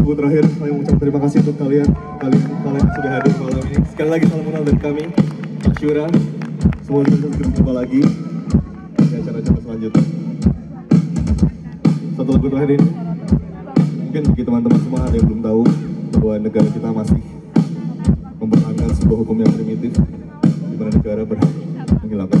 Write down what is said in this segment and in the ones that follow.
lagu terakhir. Saya mengucapkan terima kasih untuk kalian kalian kalian sudah hadir malam ini. Sekali lagi salam kenal dari kami Asyura semoga kita berjumpa lagi di acara-acara selanjutnya. Satu lagu terakhir ini. Mungkin bagi teman-teman semua ada yang belum tahu bahwa negara kita masih mempertahankan sebuah hukum yang primitif di mana negara berhak menghilangkan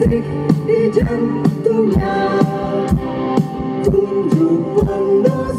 thích đi chân tu nhà. Thung dục vẫn đôi